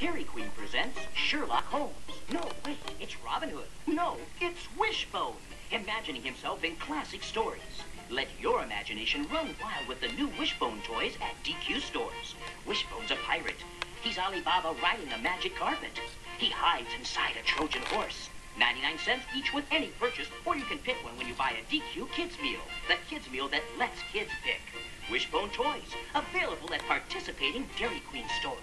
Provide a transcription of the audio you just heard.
Dairy Queen presents Sherlock Holmes. No, wait, it's Robin Hood. No, it's Wishbone, imagining himself in classic stories. Let your imagination run wild with the new Wishbone toys at DQ stores. Wishbone's a pirate. He's Ali Baba riding a magic carpet. He hides inside a Trojan horse. 99 cents each with any purchase, or you can pick one when you buy a DQ Kids Meal. The kids meal that lets kids pick. Wishbone Toys, available at participating Dairy Queen stores.